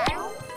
Ah,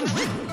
Woo!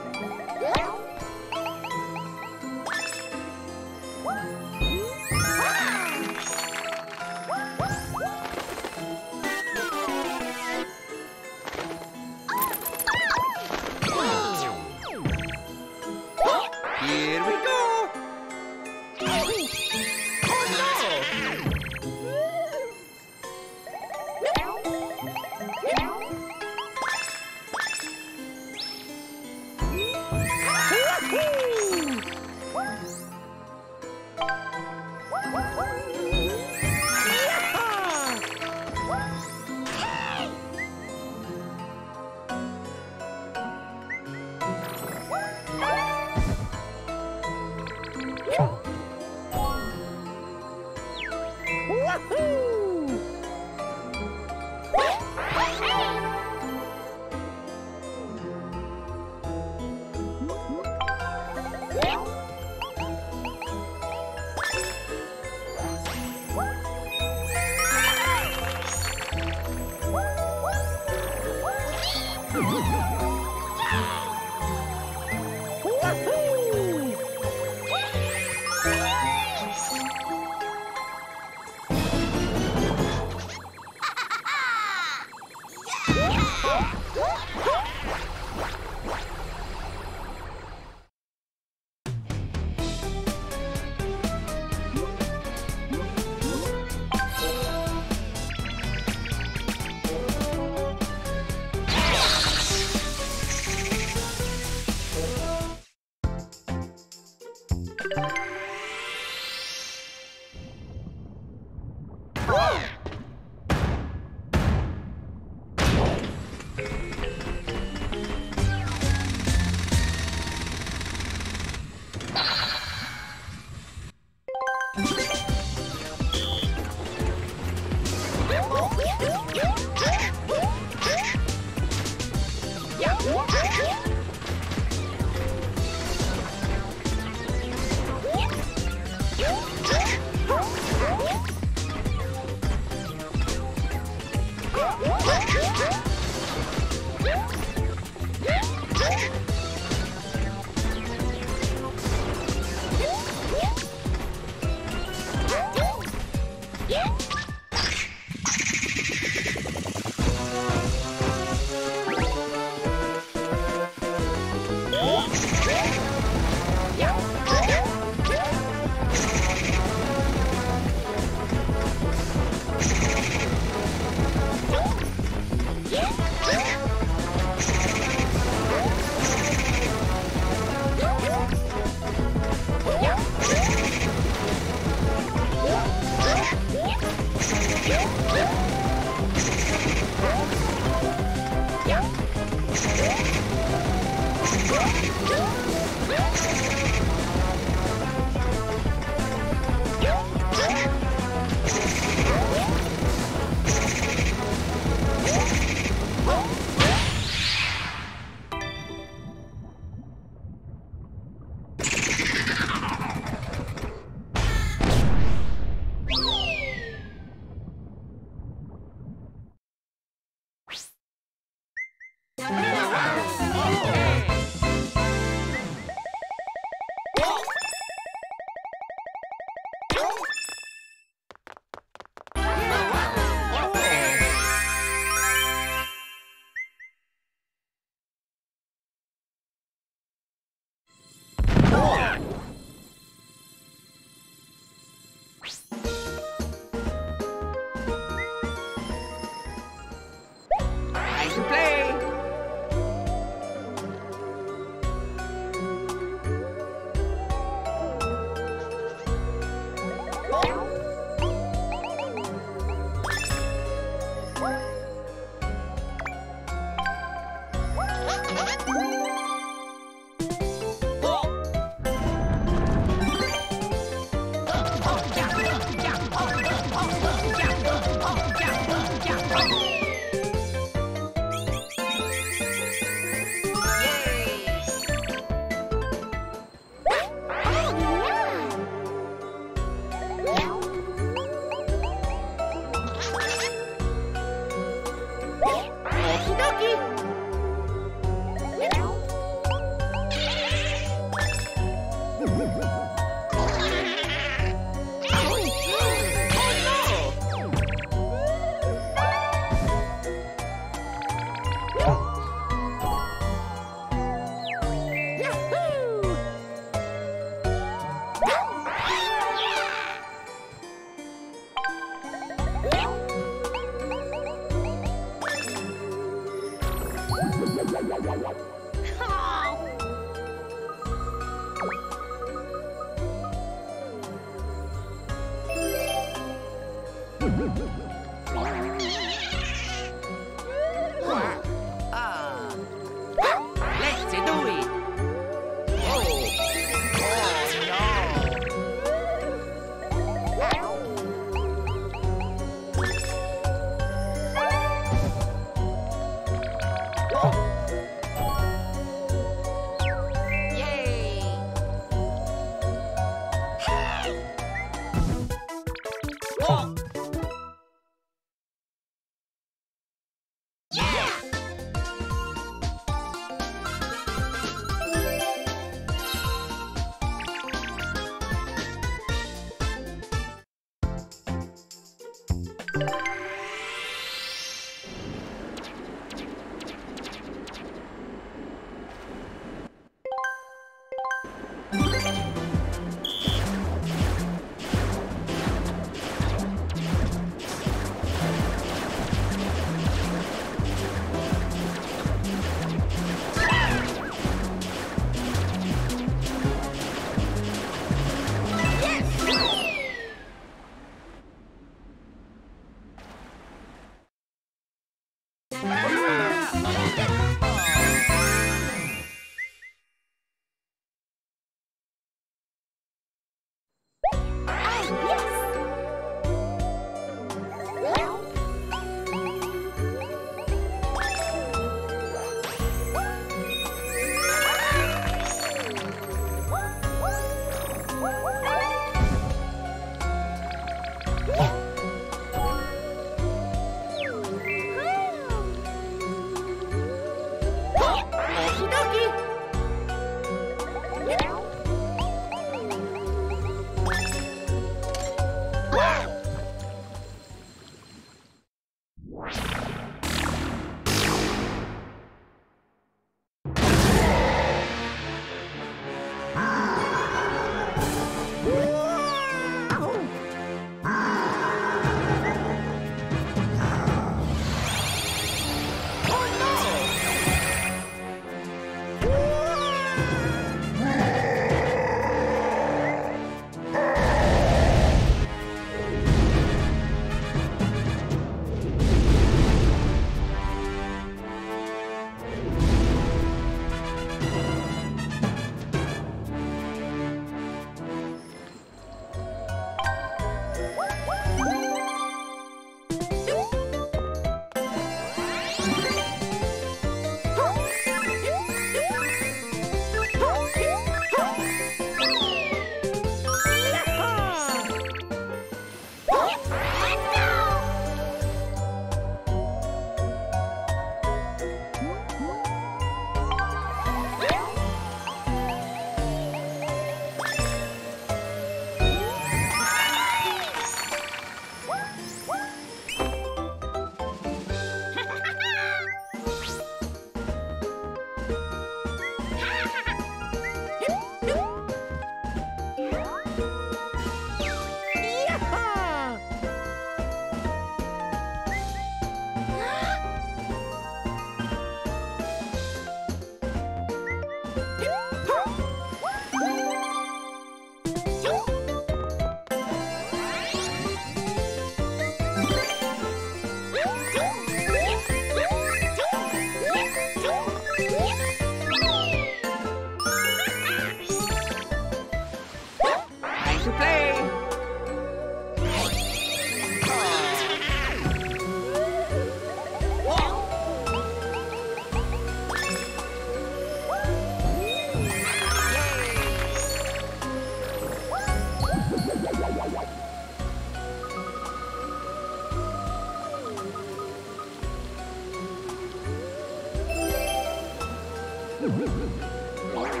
Oh!